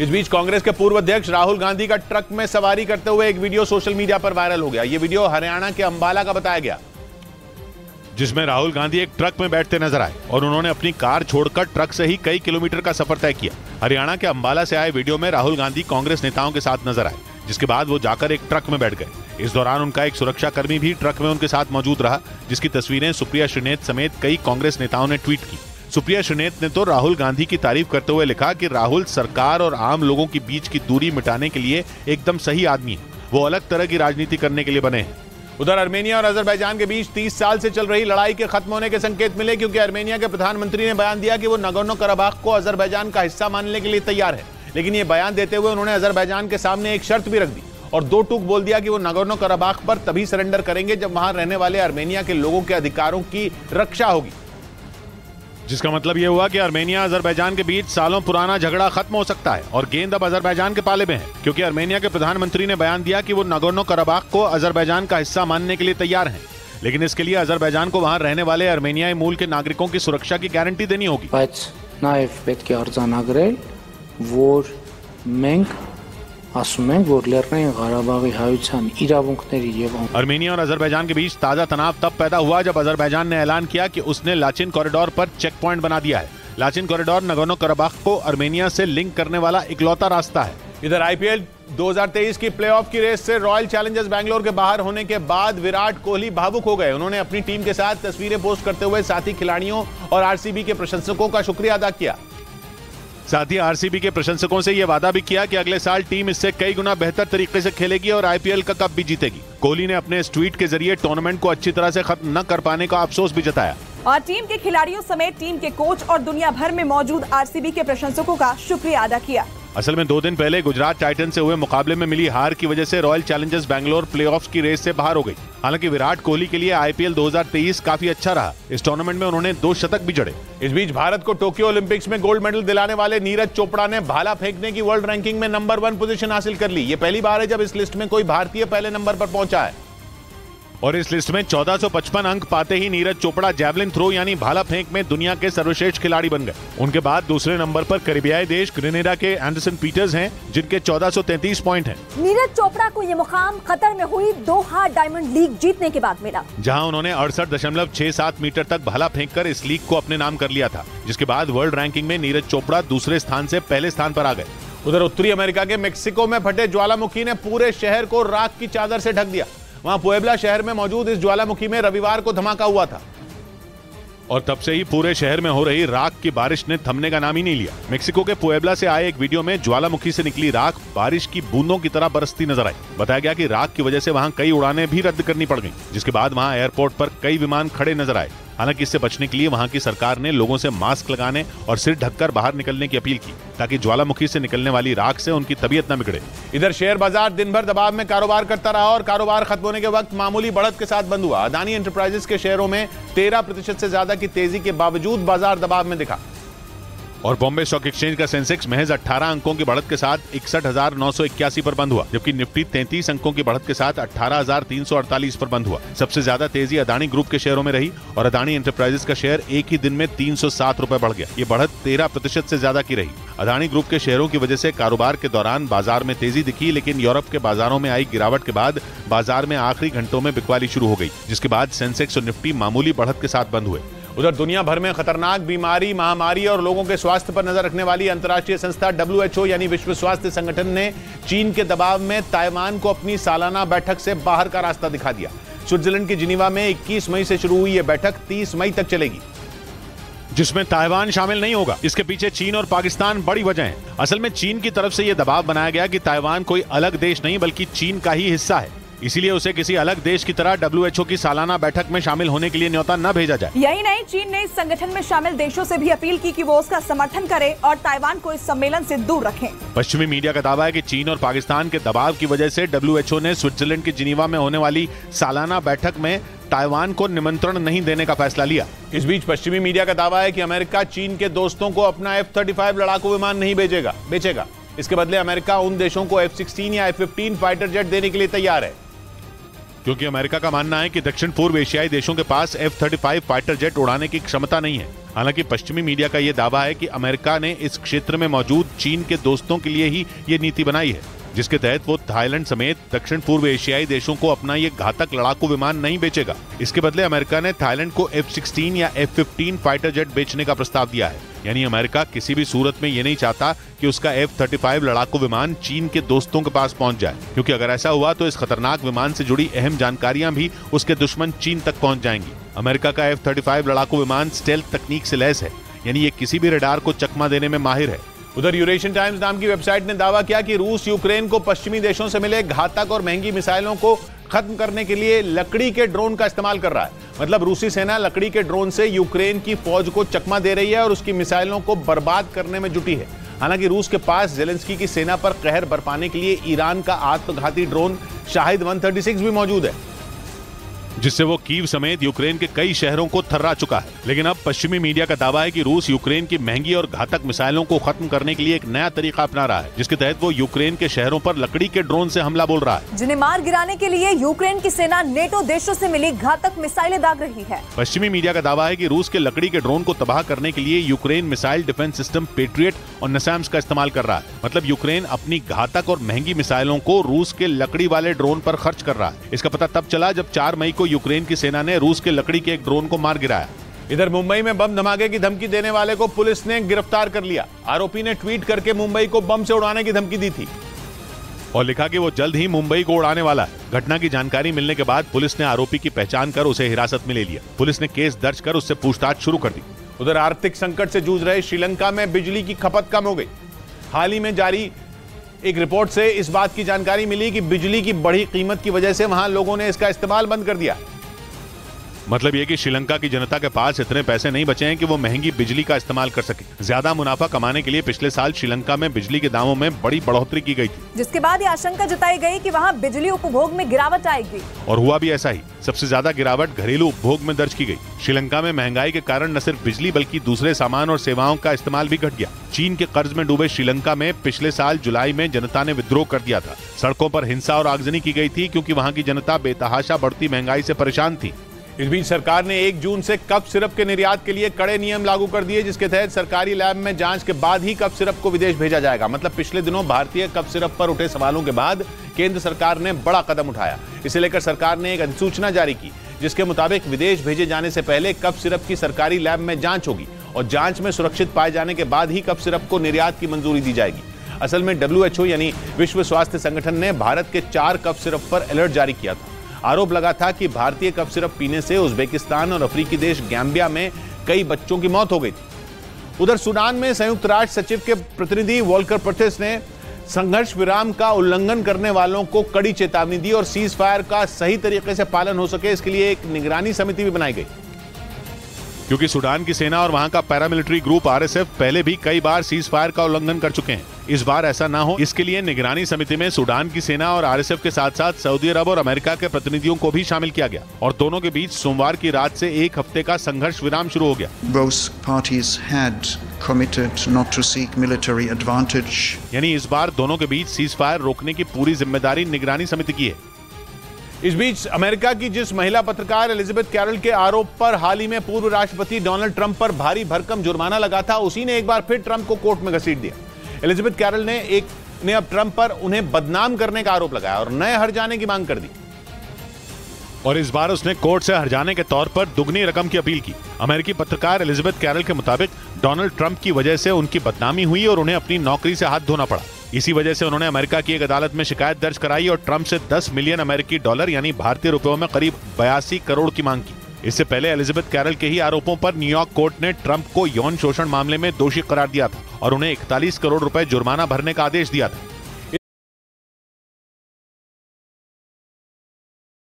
इस बीच कांग्रेस के पूर्व अध्यक्ष राहुल गांधी का ट्रक में सवारी करते हुए एक वीडियो सोशल मीडिया पर वायरल हो गया। ये वीडियो हरियाणा के अंबाला का बताया गया। जिसमें राहुल गांधी एक ट्रक में बैठते नज़र आए और उन्होंने अपनी कार छोड़कर ट्रक से ही कई किलोमीटर का सफ़र तय किया। हरियाणा के अंबाला से आए वीडियो में राहुल गांधी कांग्रेस नेताओं के साथ नज़र आए, जिसके बाद वो जाकर एक ट्रक में बैठ गए। इस दौरान उनका एक सुरक्षा कर्मी भी ट्रक में उनके साथ मौजूद रहा, जिसकी तस्वीरें सुप्रिया श्रीनेत समेत कई कांग्रेस नेताओं ने ट्वीट की। सुप्रिया श्रीनेत ने तो राहुल गांधी की तारीफ़ करते हुए लिखा कि राहुल सरकार और आम लोगों के बीच की दूरी मिटाने के लिए एकदम सही आदमी है। वो अलग तरह की राजनीति करने के लिए बने हैं। उधर अर्मेनिया और अजरबैजान के बीच 30 साल से चल रही लड़ाई के खत्म होने के संकेत मिले क्योंकि अर्मेनिया के प्रधानमंत्री ने बयान दिया कि वो नगोर्नो कराबाख को अजरबैजान का हिस्सा मानने के लिए तैयार है। लेकिन ये बयान देते हुए उन्होंने अजरबैजान के सामने एक शर्त भी रख दी और दो टूक बोल दिया कि वो नगोर्नो कराबाख पर तभी सरेंडर करेंगे जब वहाँ रहने वाले अर्मेनिया के लोगों के अधिकारों की रक्षा होगी। जिसका मतलब यह हुआ कि अर्मेनिया अजरबैजान के बीच सालों पुराना झगड़ा खत्म हो सकता है और गेंद अब अजरबैजान के पाले में है, क्योंकि अर्मेनिया के प्रधानमंत्री ने बयान दिया कि वो नगोर्नो कराबाख को अजरबैजान का हिस्सा मानने के लिए तैयार हैं। लेकिन इसके लिए अजरबैजान को वहाँ रहने वाले अर्मेनियाई मूल के नागरिकों की सुरक्षा की गारंटी देनी होगी। ասում ենք, որ Լեռնային Ղարաբաղի հայության իրավունքների եւ अर्मेनिया और अजरबैजान के बीच ताजा तनाव तब पैदा हुआ जब अजरबैजान ने ऐलान किया कि उसने लाचिन कॉरिडोर पर चेक पॉइंट बना दिया है लाचिन कॉरिडोर नगोनो कराबाख को अर्मेनिया से लिंक करने वाला इकलौता रास्ता है इधर आईपीएल 2023 की प्लेऑफ की रेस से रॉयल चैलेंजर्स बैंगलोर के बाहर होने के बाद विराट कोहली भावुक हो गए उन्होंने अपनी टीम के साथ तस्वीरें पोस्ट करते हुए साथी खिलाड़ियों और आरसीबी के प्रशंसकों का शुक्रिया अदा किया साथ ही आरसीबी के प्रशंसकों से यह वादा भी किया कि अगले साल टीम इससे कई गुना बेहतर तरीके से खेलेगी और आईपीएल का कप भी जीतेगी। कोहली ने अपने इस ट्वीट के ज़रिए टूर्नामेंट को अच्छी तरह से खत्म न कर पाने का अफसोस भी जताया। और टीम के खिलाड़ियों समेत टीम के कोच और दुनिया भर में मौजूद आरसीबी के प्रशंसकों का शुक्रिया अदा किया। असल में दो दिन पहले गुजरात टाइटन से हुए मुकाबले में मिली हार की वजह से रॉयल चैलेंजर्स बैंगलोर प्लेऑफ्स की रेस से बाहर हो गई। हालाँकि विराट कोहली के लिए आईपीएल 2023 काफ़ी अच्छा रहा। इस टूर्नामेंट में उन्होंने दो शतक भी जड़े। इस बीच भारत को टोक्यो ओलंपिक्स में गोल्ड मेडल दिलाने वाले नीरज चोपड़ा ने भाला फेंकने की वर्ल्ड रैंकिंग में नंबर वन पोजीशन हासिल कर ली। ये पहली बार है जब इस लिस्ट में कोई भारतीय पहले नंबर पर पहुँचा है। और इस लिस्ट में 1455 अंक पाते ही नीरज चोपड़ा जैवलिन थ्रो यानी भाला फेंक में दुनिया के सर्वश्रेष्ठ खिलाड़ी बन गए। उनके बाद दूसरे नंबर पर करीबियाई देश ग्रेनेडा के एंडरसन पीटर्स हैं जिनके 1433 पॉइंट हैं। नीरज चोपड़ा को ये मुकाम खतर में हुई दो हार डायमंड लीग जीतने के बाद मिला। जहाँ उन्होंने अड़सठ मीटर तक भाला फेंक कर इस लीग को अपने नाम कर लिया था जिसके बाद वर्ल्ड रैंकिंग में नीरज चोपड़ा दूसरे स्थान ऐसी पहले स्थान आरोप आ गए। उधर उत्तरी अमेरिका के मेक्सिको में फटे ज्वालामुखी ने पूरे शहर को राख की चादर से ढक दिया। वहाँ पुएबला शहर में मौजूद इस ज्वालामुखी में रविवार को धमाका हुआ था। और तब से ही पूरे शहर में हो रही राख की बारिश ने थमने का नाम ही नहीं लिया। मेक्सिको के पुएबला से आए एक वीडियो में ज्वालामुखी से निकली राख बारिश की बूंदों की तरह बरसती नज़र आई। बताया गया कि राख की वजह से वहाँ कई उड़ानें भी रद्द करनी पड़ गईं, जिसके बाद वहाँ एयरपोर्ट पर कई विमान खड़े नज़र आए। हालाँकि इससे बचने के लिए वहाँ की सरकार ने लोगों से मास्क लगाने और सिर ढककर बाहर निकलने की अपील की, ताकि ज्वालामुखी से निकलने वाली राख से उनकी तबीयत न बिगड़े। इधर शेयर बाज़ार दिन भर दबाव में कारोबार करता रहा और कारोबार खत्म होने के वक्त मामूली बढ़त के साथ बंद हुआ। अदानी एंटरप्राइजेस के शेयरों में तेरह प्रतिशत से ज़्यादा की तेज़ी के बावजूद बाज़ार दबाव में दिखा। और बॉम्बे स्टॉक एक्सचेंज का सेंसेक्स महज 18 अंकों की बढ़त के साथ इकसठ पर बंद हुआ जबकि निफ्टी 33 अंकों की बढ़त के साथ 18,348 पर बंद हुआ। सबसे ज़्यादा तेज़ी अदानी ग्रुप के शेयरों में रही और अदानी एंटरप्राइजेस का शेयर एक ही दिन में तीन सौ बढ़ गया। ये बढ़त तेरह प्रतिशत से ज़्यादा की रही। अदानी ग्रुप के शेयरों की वजह से कारोबार के दौरान बाज़ार में तेज़ी दिखी लेकिन यूरोप के बाजारों में आई गिरावट के बाद बाज़ार में आखिरी घंटों में बिकवाली शुरू हो गई जिसके बाद सेंसेक्स और निफ्टी मामूली बढ़त के साथ बंद हुए। उधर दुनिया भर में खतरनाक बीमारी, महामारी और लोगों के स्वास्थ्य पर नज़र रखने वाली अंतर्राष्ट्रीय संस्था डब्ल्यूएचओ यानी विश्व स्वास्थ्य संगठन ने चीन के दबाव में ताइवान को अपनी सालाना बैठक से बाहर का रास्ता दिखा दिया। स्विट्जरलैंड की जिनीवा में 21 मई से शुरू हुई यह बैठक 30 मई तक चलेगी, जिसमें ताइवान शामिल नहीं होगा। इसके पीछे चीन और पाकिस्तान बड़ी वजह है। असल में चीन की तरफ़ से यह दबाव बनाया गया कि ताइवान कोई अलग देश नहीं, बल्कि चीन का ही हिस्सा है। इसीलिए उसे किसी अलग देश की तरह डब्ल्यू की सालाना बैठक में शामिल होने के लिए न्योता न भेजा जाए। यही नहीं चीन ने इस संगठन में शामिल देशों से भी अपील की कि वो उसका समर्थन करे और ताइवान को इस सम्मेलन से दूर रखें। पश्चिमी मीडिया का दावा है कि चीन और पाकिस्तान के दबाव की वजह से डब्ल्यू ने स्विट्जरलैंड की जिनीवा में होने वाली सालाना बैठक में ताइवान को निमंत्रण नहीं देने का फैसला लिया। इस बीच पश्चिमी मीडिया का दावा है कि अमेरिका चीन के दोस्तों को अपना एफ़ थर्टी फाइव लड़ाकू विमान नहीं भेजेगा बेचेगा। इसके बदले अमेरिका उन देशों को एफ़ सिक्सटीन या एफ़ फिफ्टीन फाइटर जेट देने के लिए तैयार है। क्योंकि अमेरिका का मानना है कि दक्षिण पूर्व एशियाई देशों के पास F thirty five fighter jet उड़ाने की क्षमता नहीं है। हालाँकि पश्चिमी मीडिया का यह दावा है कि अमेरिका ने इस क्षेत्र में मौजूद चीन के दोस्तों के लिए ही ये नीति बनाई है, जिसके तहत वो थाईलैंड समेत दक्षिण पूर्व एशियाई देशों को अपना ये घातक लड़ाकू विमान नहीं बेचेगा। इसके बदले अमेरिका ने थाईलैंड को एफ़ सिक्सटीन या एफ़ फिफ्टीन फाइटर जेट बेचने का प्रस्ताव दिया है। यानी अमेरिका किसी भी सूरत में ये नहीं चाहता कि उसका एफ़ थर्टी फाइव लड़ाकू विमान चीन के दोस्तों के पास पहुँच जाए। क्योंकि अगर ऐसा हुआ तो इस खतरनाक विमान से जुड़ी अहम जानकारियाँ भी उसके दुश्मन चीन तक पहुँच जाएँगी। अमेरिका का एफ़ थर्टी फाइव लड़ाकू विमान स्टेल्थ तकनीक से लैस है। यानी ये किसी भी रडार को चकमा देने में माहिर है। उधर यूरेशियन टाइम्स नाम की वेबसाइट ने दावा किया कि रूस यूक्रेन को पश्चिमी देशों से मिले घातक और महँगी मिसाइलों को खत्म करने के लिए लकड़ी के ड्रोन का इस्तेमाल कर रहा है। मतलब रूसी सेना लकड़ी के ड्रोन से यूक्रेन की फौज को चकमा दे रही है और उसकी मिसाइलों को बर्बाद करने में जुटी है। हालाँकि रूस के पास जेलेंस्की की सेना पर कहर बरपाने के लिए ईरान का आत्मघाती ड्रोन शाहिद 136 भी मौजूद है। जिससे वो कीव समेत यूक्रेन के कई शहरों को थर्रा चुका है। लेकिन अब पश्चिमी मीडिया का दावा है कि रूस यूक्रेन की महँगी और घातक मिसाइलों को खत्म करने के लिए एक नया तरीका अपना रहा है जिसके तहत वो यूक्रेन के शहरों पर लकड़ी के ड्रोन से हमला बोल रहा है। जिन्हें मार गिराने के लिए यूक्रेन की सेना नेटो देशों से मिली घातक मिसाइलें दाग रही है। पश्चिमी मीडिया का दावा है की रूस के लकड़ी के ड्रोन को तबाह करने के लिए Ukraine missile defence system Patriot और नसैम्स का इस्तेमाल कर रहा है। मतलब यूक्रेन अपनी घातक और महँगी मिसाइलों को रूस के लकड़ी वाले ड्रोन आरोप खर्च कर रहा है। इसका पता तब चला जब चार मई को यूक्रेन की सेना ने रूस के लकड़ी के एक ड्रोन को मार गिराया। इधर मुंबई में बम धमाके की धमकी देने वाले को पुलिस ने गिरफ़्तार कर लिया। आरोपी ने ट्वीट करके मुंबई को बम से उड़ाने की धमकी दी थी। और लिखा कि वो जल्द ही मुंबई को उड़ाने वाला है। घटना की जानकारी मिलने के बाद पुलिस ने आरोपी की पहचान कर उसे हिरासत में ले लिया। पुलिस ने केस दर्ज कर उससे पूछताछ शुरू कर दी। उधर आर्थिक संकट से जूझ रहे श्रीलंका में बिजली की खपत कम हो गई। हाल ही में जारी एक रिपोर्ट से इस बात की जानकारी मिली कि बिजली की बढ़ी कीमत की वजह से वहाँ लोगों ने इसका इस्तेमाल बंद कर दिया। मतलब ये कि श्रीलंका की जनता के पास इतने पैसे नहीं बचे हैं कि वो महँगी बिजली का इस्तेमाल कर सके। ज़्यादा मुनाफा कमाने के लिए पिछले साल श्रीलंका में बिजली के दामों में बड़ी बढ़ोतरी की गई थी। जिसके बाद ये आशंका जताई गई कि वहाँ बिजली उपभोग में गिरावट आएगी। और हुआ भी ऐसा ही। सबसे ज़्यादा गिरावट घरेलू उपभोग में दर्ज की गई। श्रीलंका में महँगाई के कारण न सिर्फ़ बिजली बल्कि दूसरे सामान और सेवाओं का इस्तेमाल भी घट गया। चीन के कर्ज में डूबे श्रीलंका में पिछले साल जुलाई में जनता ने विद्रोह कर दिया था। सड़कों पर हिंसा और आगजनी की गई थी क्योंकि वहाँ की जनता बेतहाशा बढ़ती महँगाई से परेशान थी। इस बीच सरकार ने एक जून से कप सिरप के निर्यात के लिए कड़े नियम लागू कर दिए, जिसके तहत सरकारी लैब में जाँच के बाद ही कप सिरप को विदेश भेजा जाएगा। मतलब पिछले दिनों भारतीय कप सिरप पर उठे सवालों के बाद केंद्र सरकार ने बड़ा कदम उठाया। इसे लेकर सरकार ने एक अधिसूचना जारी की, जिसके मुताबिक विदेश भेजे जाने से पहले कप सिरप की सरकारी लैब में जाँच होगी और जाँच में सुरक्षित पाए जाने के बाद ही कप सिरप को निर्यात की मंजूरी दी जाएगी। असल में डब्ल्यूएचओ यानी विश्व स्वास्थ्य संगठन ने भारत के चार कप सिरप पर अलर्ट जारी किया था। आरोप लगा था कि भारतीय कप सिरप पीने से उज्बेकिस्तान और अफ्रीकी देश गैम्बिया में कई बच्चों की मौत हो गई थी। उधर सूडान में संयुक्त राष्ट्र सचिव के प्रतिनिधि वॉल्कर पर्थिस ने संघर्ष विराम का उल्लंघन करने वालों को कड़ी चेतावनी दी और सीज फायर का सही तरीके से पालन हो सके, इसके लिए एक निगरानी समिति भी बनाई गई। क्योंकि सूडान की सेना और वहाँ का पैरामिलिट्री ग्रुप आरएसएफ पहले भी कई बार सीज फायर का उल्लंघन कर चुके हैं। इस बार ऐसा ना हो। इसके लिए निगरानी समिति में सूडान की सेना और आरएसएफ के साथ साथ सऊदी अरब और अमेरिका के प्रतिनिधियों को भी शामिल किया गया और दोनों के बीच सोमवार की रात से एक हफ़्ते का संघर्ष विराम शुरू हो गया। Both parties had committed not to seek military advantage. यानी इस बार दोनों के बीच सीज फायर रोकने की पूरी ज़िम्मेदारी निगरानी समिति की है। इस बीच अमेरिका की जिस महिला पत्रकार एलिजाबेथ कैरल के आरोप पर हाल ही में पूर्व राष्ट्रपति डोनाल्ड ट्रंप पर भारी भरकम जुर्माना लगा था, उसी ने एक बार फिर ट्रंप को कोर्ट में घसीट दिया। एलिजाबेथ कैरल ने एक, ने अब ट्रंप पर उन्हें बदनाम करने का आरोप लगाया और नए हर जाने की मांग कर दी। और इस बार उसने कोर्ट से हरजाने के तौर पर दुगनी रकम की अपील की। अमेरिकी पत्रकार एलिजाबेथ कैरल के मुताबिक डोनाल्ड ट्रंप की वजह से उनकी बदनामी हुई और उन्हें अपनी नौकरी से हाथ धोना पड़ा। इसी वजह से उन्होंने अमेरिका की एक अदालत में शिकायत दर्ज कराई और ट्रंप से 10 मिलियन अमेरिकी डॉलर यानी भारतीय रुपयों में करीब बयासी करोड़ की मांग की। इससे पहले एलिजाबेथ कैरल के ही आरोपों पर न्यूयॉर्क कोर्ट ने ट्रंप को यौन शोषण मामले में दोषी करार दिया था और उन्हें इकतालीस करोड़ रूपए जुर्माना भरने का आदेश दिया था।